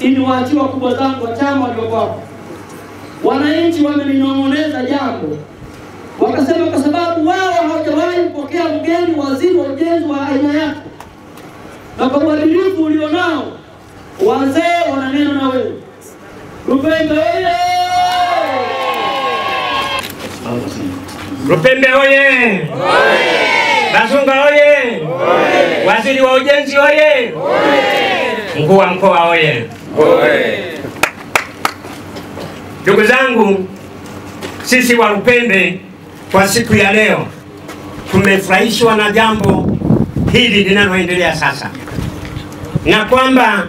ili waachie wakubwa zangu wa chama waliokuwa hapo. Wananchi wameninong'oneza jambo, wakasema kwa sababu wao hawajawahi kupokea mgeni waziri wa ujenzi wa aina yake, na kwa uadilifu ulionao, wazee wananena na wewe. Lupembe oye! Lupembe oye! Basunga oye! Waziri wa ujenzi oye! Mkuu wa mkoa oye! Ndugu zangu, sisi wa Lupembe kwa siku ya leo tumefurahishwa na jambo hili linaloendelea sasa, na kwamba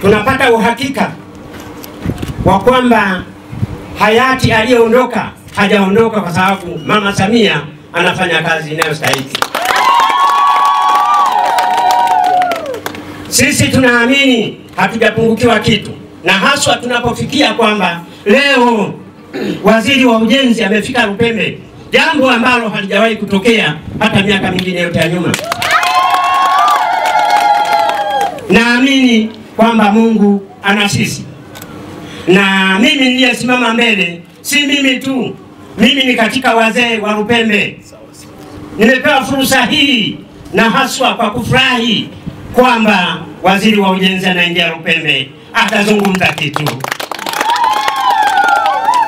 tunapata uhakika wa kwamba hayati aliyeondoka hajaondoka kwa sababu Mama Samia anafanya kazi inayostahili. Sisi tunaamini hatujapungukiwa kitu, na haswa tunapofikia kwamba leo waziri wa ujenzi amefika Lupembe, jambo ambalo halijawahi kutokea hata miaka mingine yote ya nyuma. Naamini kwamba Mungu ana sisi, na mimi niliyesimama mbele si mimi tu, mimi ni katika wazee wa Lupembe. Nimepewa fursa hii na haswa kwa kufurahi kwamba waziri wa ujenzi anaingia Lupembe, atazungumza kitu.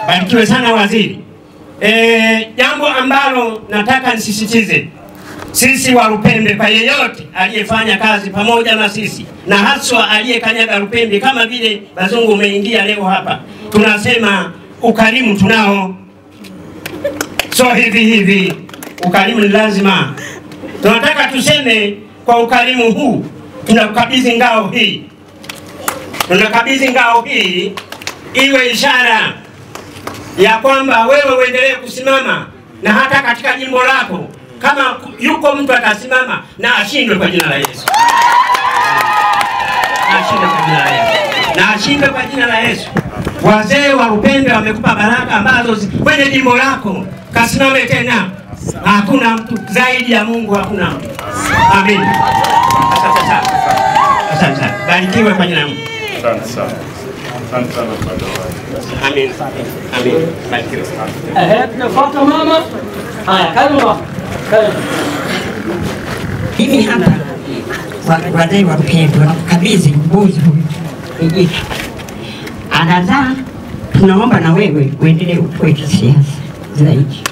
Barikiwe sana waziri. E, jambo ambalo nataka nisisitize sisi wa Lupembe, kwa yeyote aliyefanya kazi pamoja na sisi na haswa aliyekanyaga Lupembe, kama vile Bazungu umeingia leo hapa, tunasema ukarimu tunao, so hivi hivi, ukarimu ni lazima. Tunataka tuseme kwa ukarimu huu tunakabidhi ngao hii, tunakabidhi ngao hii iwe ishara ya kwamba wewe uendelee kusimama na hata katika jimbo lako, kama yuko mtu atasimama na ashindwe kwa jina la Yesu, na ashindwe kwa jina la Yesu, na kwa jina la Yesu. Wazee wa Lupembe wamekupa baraka ambazo kwenye jimbo lako, kasimame tena. Hakuna mtu zaidi ya Mungu, hakuna mtu. Amin. Barikiwe kwa jina la Mungu. Asante sana. Asante sana kwa zawadi. Amin. Amin. Barikiwe. Tunafuata mama. Haya, karibu. Karibu. Hapa wanakukabidhi mbuzi huyu anazaa. Tunaomba na wewe uendelee ukue kisiasa zaidi.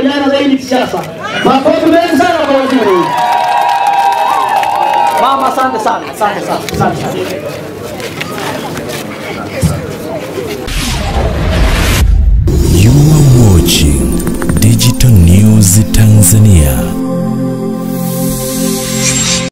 Kuzaliana zaidi kisiasa. Makofi mengi sana kwa waziri. Mama, asante sana, asante sana, asante sana. You are watching Digital News Tanzania.